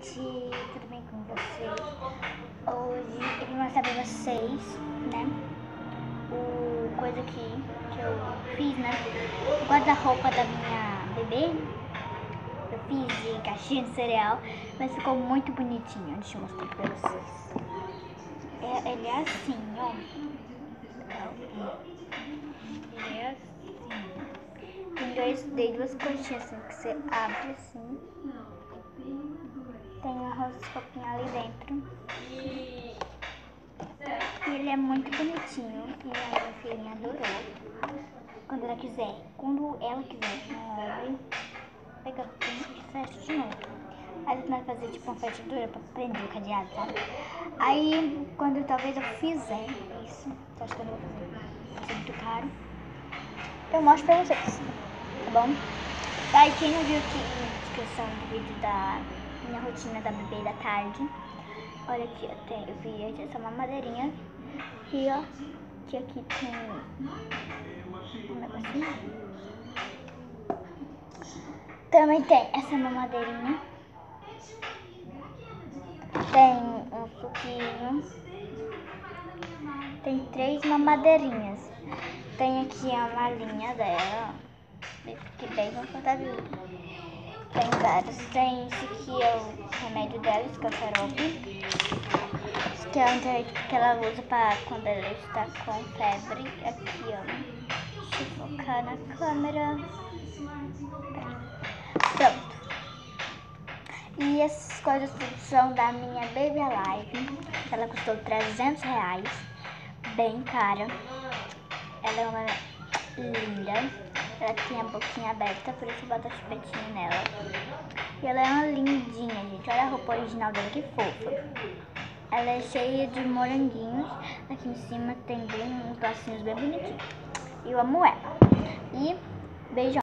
gente, tudo bem com vocês? Hoje eu vim mostrar pra vocês, né, o coisa aqui que eu fiz, né, o guarda-roupa da minha bebê. Eu fiz de caixinha de cereal, mas ficou muito bonitinho, deixa eu mostrar pra vocês. É, ele é assim, ó. Ele é assim. Tem dois, duas coxinhas assim, que você abre assim. Tem uma roupinha ali dentro. E ele é muito bonitinho. E a minha filhinha adorou. Quando ela quiser, quando ela quiser, ela pega e fecha de novo. Aí vai fazer tipo uma fechadura pra prender o cadeado, sabe? Aí quando talvez eu fizer isso, só acho que eu não vou fazer, muito caro. Eu mostro pra vocês, tá bom? Aí quem não viu aqui na descrição do vídeo da minha rotina da bebê da tarde. Olha aqui, eu, tenho, eu vi essa mamadeirinha. E ó, que aqui tem um negocinho. Também tem essa mamadeirinha. Tem um suquinho. Tem três mamadeirinhas. Tem aqui a malinha dela, ó. Que bem confortável. Tem vários. Tem esse aqui é o remédio dela, esse que é o xarope. Que é o que ela usa pra quando ela está com febre. Aqui, ó. Deixa eu focar na câmera. Pronto. E essas coisas são da minha Baby Alive. Ela custou 300 reais. Bem cara. Ela é uma linda. Ela tem a boquinha aberta, por isso bota chupetinho nela. E ela é uma lindinha, gente. Olha a roupa original dela, que fofa. Ela é cheia de moranguinhos. Aqui em cima tem bem uns lacinhos bem bonitinhos. Eu amo ela. E beijão.